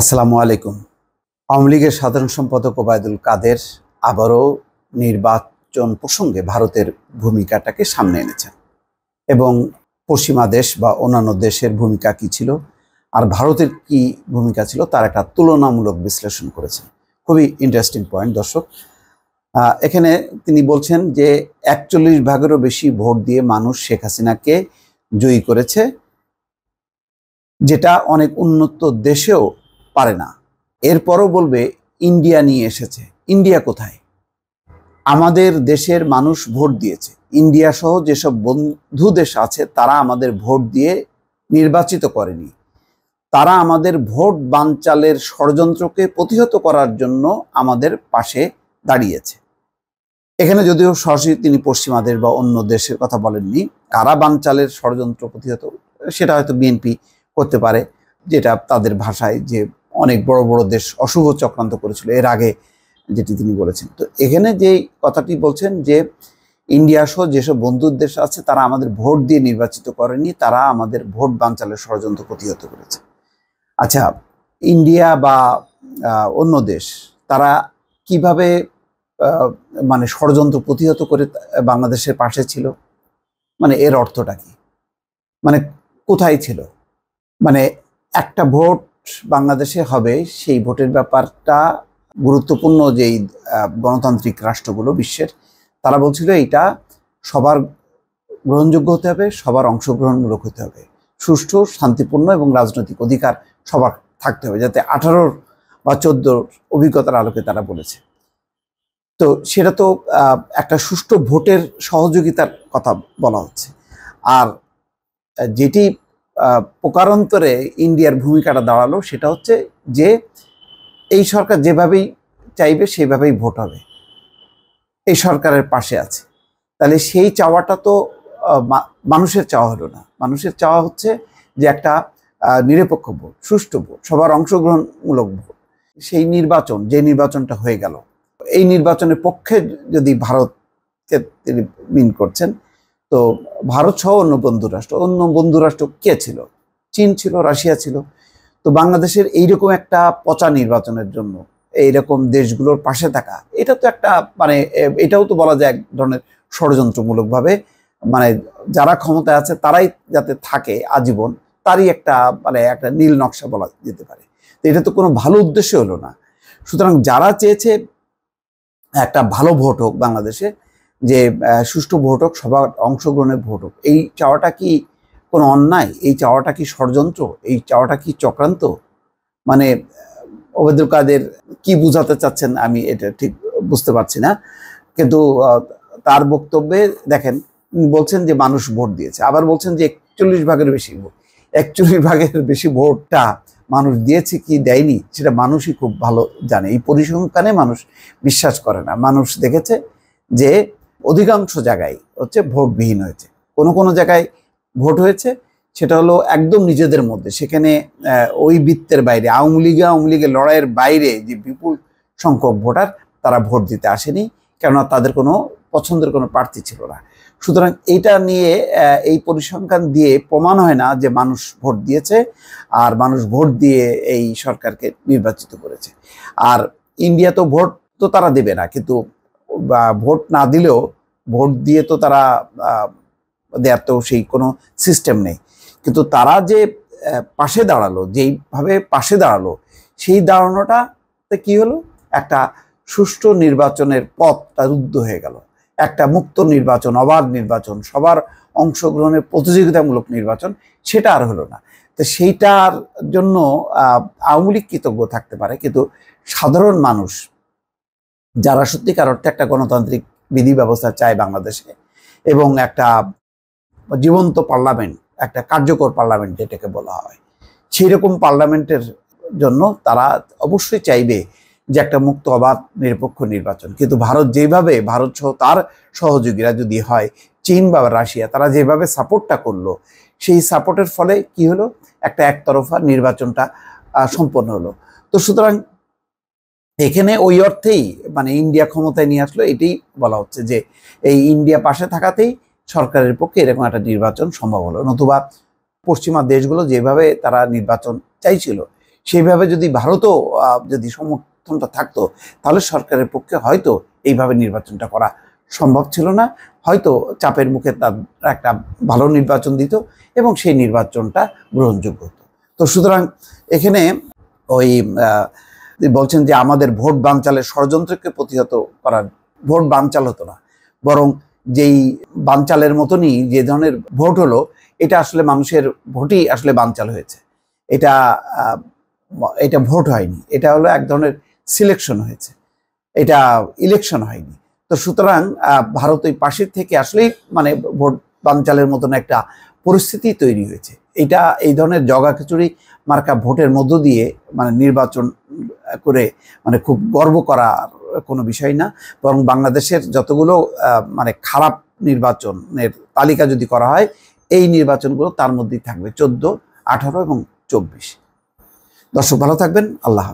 আসসালামু আলাইকুম। আওয়ামী লীগের সাধারণ সম্পাদক ওবায়দুল কাদের আবারও নির্বাচন প্রসঙ্গে ভারতের ভূমিকাটাকে সামনে এনেছেন এবং পশ্চিমা দেশ বা অন্যান্য দেশের ভূমিকা কি ছিল আর ভারতের কি ভূমিকা ছিল তার একটা তুলনামূলক বিশ্লেষণ করেছেন। খুবই ইন্টারেস্টিং পয়েন্ট দর্শক। এখানে তিনি বলছেন যে একচল্লিশ ভাগেরও বেশি ভোট দিয়ে মানুষ শেখ হাসিনাকে জয়ী করেছে, যেটা অনেক উন্নত দেশেও পারে না। এরপরও বলবে, ইন্ডিয়া নিয়ে এসেছে। ইন্ডিয়া কোথায়? আমাদের দেশের মানুষ ভোট দিয়েছে। ইন্ডিয়া সহ যেসব বন্ধু দেশ আছে, তারা আমাদের ভোট দিয়ে নির্বাচিত করেনি। তারা আমাদের ভোট বানচালের ষড়যন্ত্রকে প্রতিহত করার জন্য আমাদের পাশে দাঁড়িয়েছে। এখানে যদিও সরাসরি তিনি পশ্চিমা দেশ বা অন্য দেশের কথা বলেননি, কারা বানচালের ষড়যন্ত্র প্রতিহত, সেটা হয়তো বিএনপি করতে পারে, যেটা তাদের ভাষায় যে অনেক বড় বড় দেশ অশুভ চক্রান্ত করেছিল এর আগে যেটি তিনি বলেছেন। তো এখানে যে কথাটি বলছেন যে ইন্ডিয়া সহ যেসব বন্ধুর দেশ আছে, তারা আমাদের ভোট দিয়ে নির্বাচিত করেনি, তারা আমাদের ভোট বানচালের ষড়যন্ত্র প্রতিহত করেছে। আচ্ছা ইন্ডিয়া বা অন্য দেশ, তারা কীভাবে মানে ষড়যন্ত্র প্রতিহত করে বাংলাদেশের পাশে ছিল? মানে এর অর্থটা কি? মানে কোথায় ছিল? মানে একটা ভোট বাংলাদেশে হবে, সেই ভোটের ব্যাপারটা গুরুত্বপূর্ণ যেই গণতান্ত্রিক রাষ্ট্রগুলো বিশ্বের, তারা বলছিল এটা সবার গ্রহণযোগ্য হতে হবে, সবার অংশগ্রহণমূলক হতে হবে। সুষ্ঠু, শান্তিপূর্ণ এবং রাজনৈতিক অধিকার সবার থাকতে হবে, যাতে আঠারোর বা চোদ্দোর অভিজ্ঞতার আলোকে তারা বলেছে। তো সেটা তো একটা সুষ্ঠু ভোটের সহযোগিতার কথা বলা হচ্ছে। আর যেটি প্রকারান্তরে ইন্ডিয়ার ভূমিকাটা দাঁড়াল, সেটা হচ্ছে যে এই সরকার যেভাবেই চাইবে সেভাবেই ভোট হবে। এই সরকারের পাশে আছে। তাহলে সেই চাওয়াটা তো মানুষের চাওয়া হলো না। মানুষের চাওয়া হচ্ছে যে একটা নিরপেক্ষ ভোট, সুষ্ঠু ভোট, সবার অংশগ্রহণমূলক ভোট। সেই নির্বাচন, যে নির্বাচনটা হয়ে গেল, এই নির্বাচনের পক্ষে যদি ভারতকে তিনি মিন করছেন তো ভারত সহ অন্য বন্ধু রাষ্ট্র, অন্য বন্ধু রাষ্ট্র কে ছিল? চীন ছিল, রাশিয়া ছিল। তো বাংলাদেশের এইরকম একটা পচা নির্বাচনের জন্য, এইরকম দেশগুলোর পাশে থাকা, এটা তো একটা মানে এটাও তো বলা যায় এক ধরনের ষড়যন্ত্রমূলকভাবে মানে যারা ক্ষমতায় আছে তারাই যাতে থাকে আজীবন, তারই একটা মানে একটা নীল নকশা বলা যেতে পারে। তো এটা তো কোনো ভালো উদ্দেশ্য হলো না। সুতরাং যারা চেয়েছে একটা ভালো ভোট হোক বাংলাদেশে যে সুষ্ঠু ভোট হোক সবার অংশগ্রহণের ভোট হোক এই চাওয়াটা কি কোনো অন্যায়? এই চাওয়াটা কি ষড়যন্ত্র? এই চাওয়াটা কি চক্রান্ত? মানে আহ, কাদের কি বুঝাতে চাচ্ছেন আমি এটা ঠিক বুঝতে পারছি না। কিন্তু তার বক্তব্যে দেখেন বলছেন যে মানুষ ভোট দিয়েছে। আবার বলছেন যে একচল্লিশ ভাগের বেশি ভোট। একচল্লিশ ভাগের বেশি ভোটটা মানুষ দিয়েছে কি দেয়নি সেটা মানুষই খুব ভালো জানে। এই পরিসংখ্যানে মানুষ বিশ্বাস করে না। মানুষ দেখেছে যে অধিকাংশ জায়গায় হচ্ছে ভোটবিহীন হয়েছে। কোনো কোনো জায়গায় ভোট হয়েছে, সেটা হলো একদম নিজেদের মধ্যে। সেখানে ওই বৃত্তের বাইরে, আওয়ামী লীগ, আওয়ামী লীগের লড়াইয়ের বাইরে যে বিপুল সংখ্যক ভোটার, তারা ভোট দিতে আসেনি, কেননা তাদের কোনো পছন্দের কোনো প্রার্থী ছিল না। সুতরাং এইটা নিয়ে এই পরিসংখ্যান দিয়ে প্রমাণ হয় না যে মানুষ ভোট দিয়েছে আর মানুষ ভোট দিয়ে এই সরকারকে নির্বাচিত করেছে। আর ইন্ডিয়া তো ভোট তো তারা দেবে না, কিন্তু ভোট না দিলেও ভোট দিয়ে তো তারা দেওয়ার তো সেই কোনো সিস্টেম নেই। কিন্তু তারা যে পাশে দাঁড়াল, যেইভাবে পাশে দাঁড়াল, সেই দাঁড়ানোটা কি হলো? একটা সুষ্ঠু নির্বাচনের পথটা রুদ্ধ হয়ে গেল। একটা মুক্ত নির্বাচন, অবাধ নির্বাচন, সবার অংশগ্রহণের প্রতিযোগিতামূলক নির্বাচন, সেটা আর হলো না। তো সেইটার জন্য আওয়ামী লীগ কৃতজ্ঞ থাকতে পারে, কিন্তু সাধারণ মানুষ যারা সত্যিকার অর্থে একটা গণতান্ত্রিক বিধি ব্যবস্থা চায় বাংলাদেশে এবং একটা জীবন্ত পার্লামেন্ট, একটা কার্যকর পার্লামেন্ট যেটাকে বলা হয় সেই রকম পার্লামেন্টের জন্য তারা অবশ্যই চাইবে যে একটা মুক্ত অবাধ নিরপেক্ষ নির্বাচন। কিন্তু ভারত যেভাবে, ভারত সহ তার সহযোগীরা যদি হয়, চীন বা রাশিয়া, তারা যেভাবে সাপোর্টটা করল, সেই সাপোর্টের ফলে কি হলো? একটা একতরফা নির্বাচনটা সম্পন্ন হলো। তো সুতরাং এখানে ওই অর্থেই মানে ইন্ডিয়া ক্ষমতায় নিয়ে আসলো, এটাই বলা হচ্ছে যে এই ইন্ডিয়া পাশে থাকাতেই সরকারের পক্ষে এরকম একটা নির্বাচন সম্ভব হলো। নতুবা পশ্চিমা দেশগুলো যেভাবে তারা নির্বাচন চাইছিল সেইভাবে যদি ভারতও যদি সমর্থনটা থাকতো, তাহলে সরকারের পক্ষে হয়তো এইভাবে নির্বাচনটা করা সম্ভব ছিল না। হয়তো চাপের মুখে তার একটা ভালো নির্বাচন দিত এবং সেই নির্বাচনটা গ্রহণযোগ্য হতো। তো সুতরাং এখানে ওই বলছেন যে আমাদের ভোট বানচালের ষড়যন্ত্রকে প্রতিহত করার, ভোট বানচাল হতো না। বরং যেই বানচালের মতনই যে ধরনের ভোট হলো, এটা আসলে মানুষের ভোটই আসলে বানচাল হয়েছে। এটা এটা ভোট হয়নি। এটা হলো এক ধরনের সিলেকশন হয়েছে। এটা ইলেকশন হয়নি। তো সুতরাং ভারত ওই পাশের থেকে আসলেই মানে ভোট বানচালের মতন একটা পরিস্থিতি তৈরি হয়েছে। এটা এই ধরনের জগা খিচুড়ি মার্কা ভোটের মধ্য দিয়ে মানে নির্বাচন করে মানে খুব গর্ব করার কোনো বিষয় না। বরং বাংলাদেশের যতগুলো মানে খারাপ নির্বাচনের তালিকা যদি করা হয়, এই নির্বাচনগুলো তার মধ্যেই থাকবে চোদ্দ, আঠারো এবং চব্বিশ। দর্শক ভালো থাকবেন, আল্লাহ